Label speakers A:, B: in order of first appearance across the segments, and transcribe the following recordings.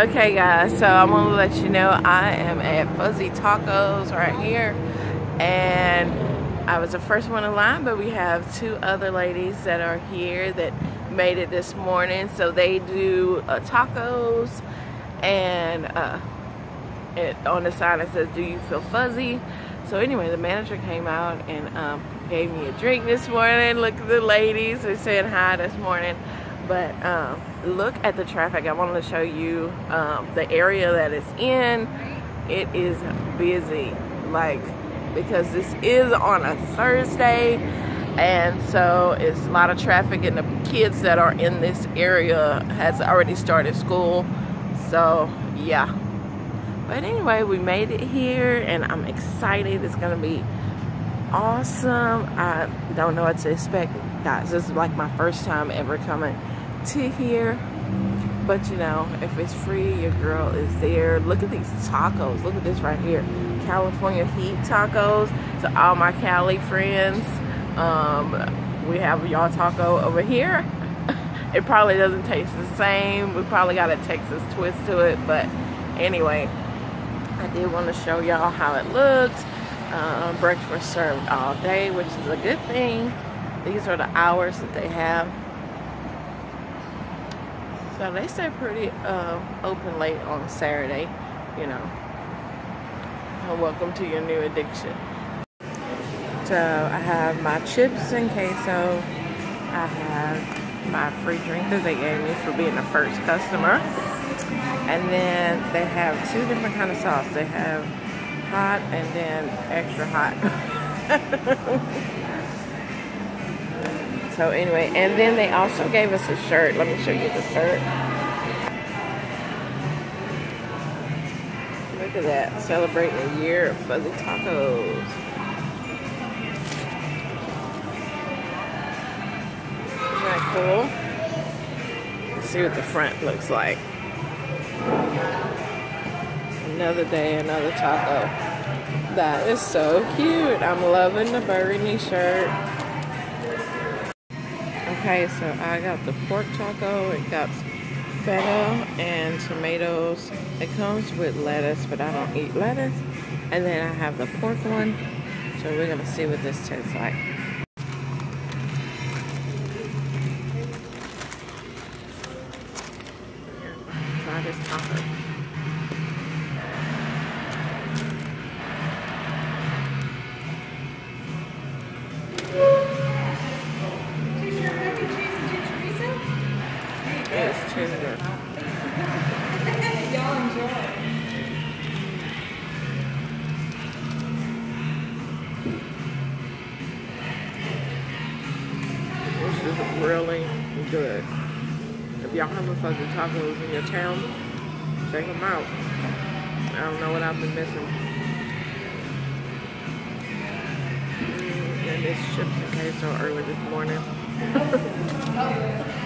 A: Okay guys, so I'm gonna let you know I am at Fuzzy Tacos right here. And I was the first one in line but we have two other ladies that are here that made it this morning. So they do uh, tacos and uh, it, on the sign it says do you feel fuzzy? So anyway the manager came out and um, gave me a drink this morning. Look at the ladies they're saying hi this morning but um, look at the traffic. I wanted to show you um, the area that it's in. It is busy like because this is on a Thursday and so it's a lot of traffic and the kids that are in this area has already started school. So yeah. But anyway we made it here and I'm excited. It's gonna be awesome. I don't know what to expect guys. This is like my first time ever coming to here but you know if it's free your girl is there. Look at these tacos. Look at this right here. California heat tacos to all my Cali friends. Um, we have y'all taco over here. It probably doesn't taste the same. We probably got a Texas twist to it but anyway I did want to show y'all how it looks. Uh, breakfast served all day which is a good thing. These are the hours that they have so they stay pretty uh, open late on Saturday, you know. Welcome to your new addiction. So I have my chips and queso. I have my free drink that they gave me for being the first customer. And then they have two different kind of sauce. They have hot and then extra hot. So anyway, and then they also gave us a shirt. Let me show you the shirt. Look at that. Celebrating a year of fuzzy tacos. Isn't that cool? Let's see what the front looks like. Another day, another taco. That is so cute. I'm loving the burgundy shirt. Okay, so I got the pork taco. It got feta and tomatoes. It comes with lettuce, but I don't eat lettuce. And then I have the pork one. So we're gonna see what this tastes like. Try this taco. This is really good. If y'all have a fuzzy tacos in your town, check them out. I don't know what I've been missing. Mm, and this chips and queso early this morning.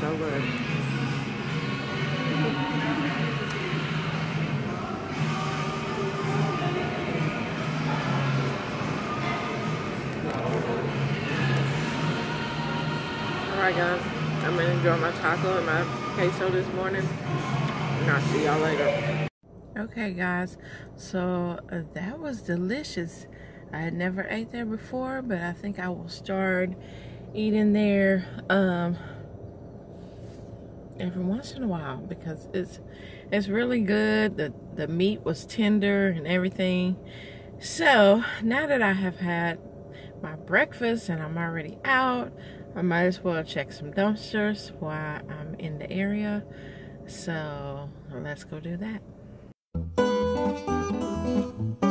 A: so good. Alright guys, I'm gonna enjoy my taco and my queso this morning. And I'll see y'all later. Okay guys, so uh, that was delicious. I had never ate there before, but I think I will start eating there um, every once in a while because it's it's really good. The the meat was tender and everything. So now that I have had my breakfast and I'm already out, I might as well check some dumpsters while I'm in the area. So let's go do that. Música